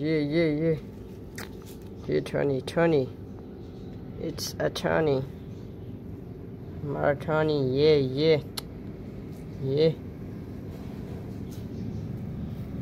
Yeah, yeah, yeah. Yeah, Tony, Tony. It's a Tony. Maratoni, yeah, yeah. Yeah.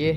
Yeah.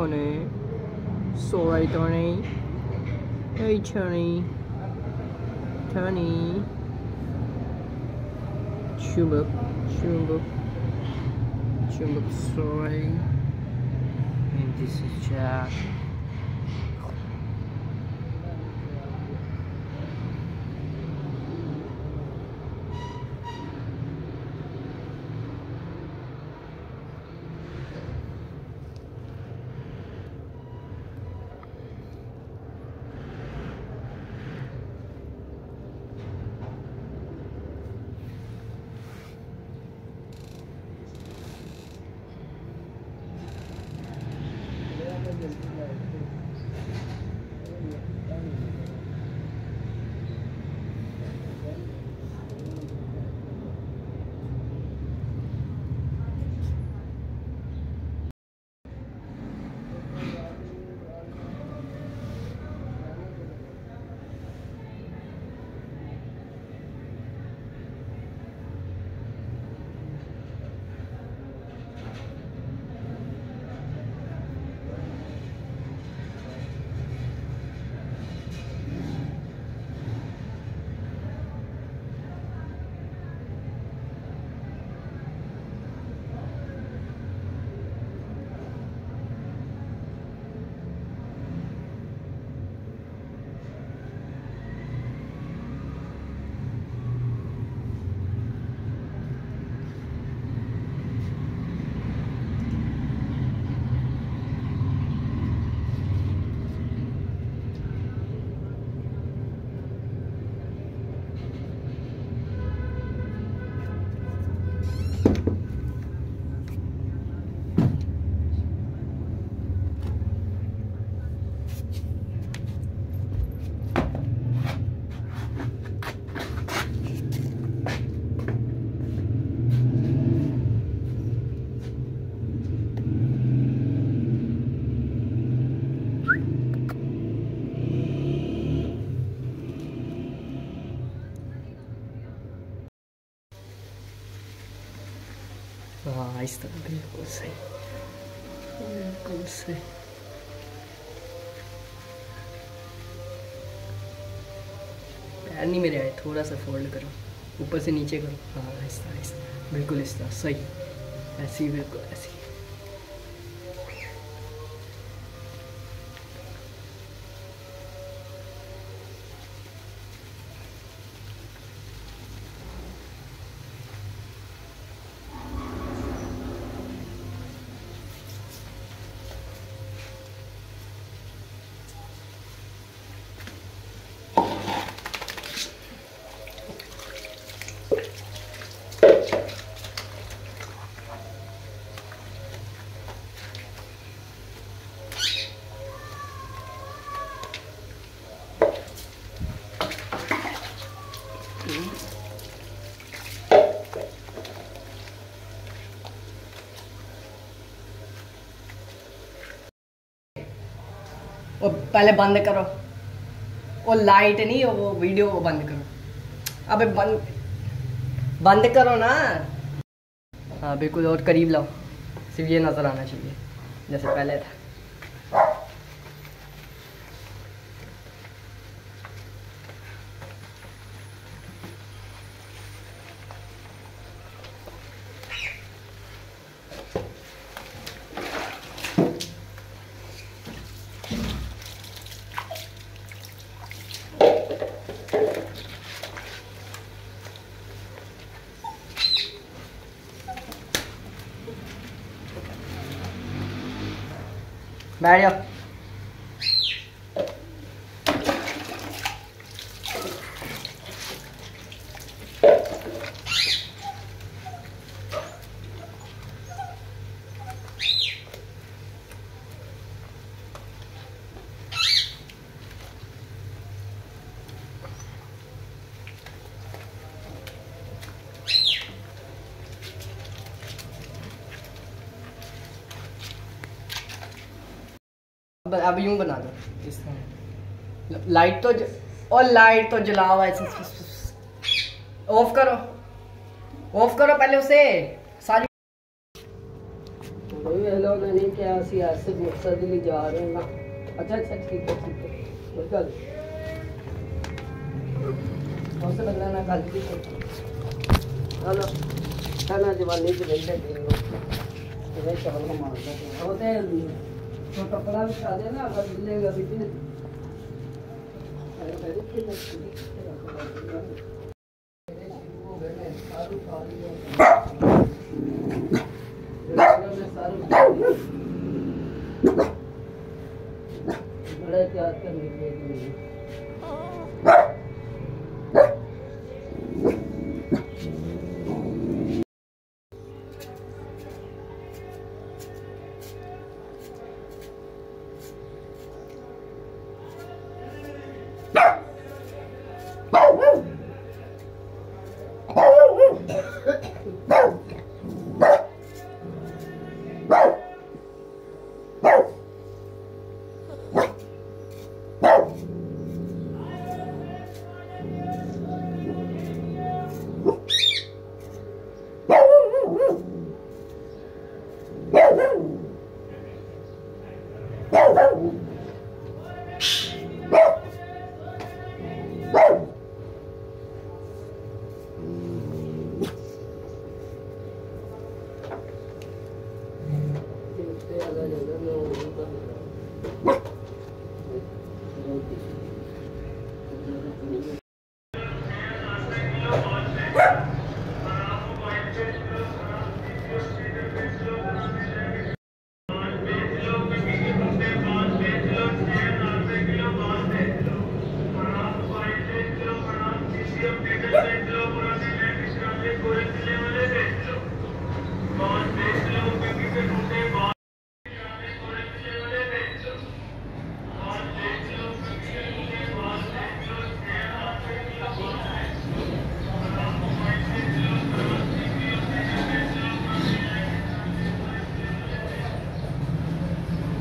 Tony. Sorry, Tony. Hey, Tony. Tony. Chumbuk. Chumbuk. Chumbuk, sorry. And this is Jack. آہستہ بالکل صحیح بالکل صحیح پیر نہیں میرے آئے تھوڑا سا فولڈ کرو اوپر سے نیچے کرو ہاں آہستہ آہستہ بالکل آہستہ صحیح ایسی بالکل ایسی وہ پہلے بند کرو۔ وہ لائٹ نہیں، وہ ویڈیو وہ بند کرو۔ ابے بند بند کرو نا۔ ہاں بالکل اور قریب لاؤ۔ صرف یہ نظر آنا چاہیے، جیسے پہلے تھا۔ Ba đi? اب یوں بنا دو۔ اس طرح۔ لائٹ تو ج- اور لائٹ تو جلاؤ ایسے۔ آف کرو۔ آف کرو پہلے اسے۔ ساری ہیلو نہیں کیا اسی ایسے مقصد لیے جا رہے ہیں۔ اچھا اچھا ٹھیک ہے ٹھیک ہے۔ گل اس سے بدلا نہ گل کی ہلو۔ کھانا جوانی چ رہی ہے دن لوگ چاول کو مارتا ہے وہ تے تو کپڑا بچھا دے نا اگر ملے گا بھی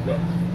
well.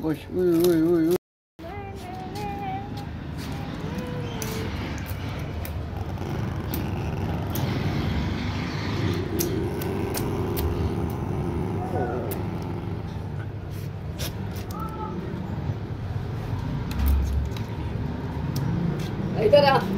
过去，喂喂喂喂。来，大家。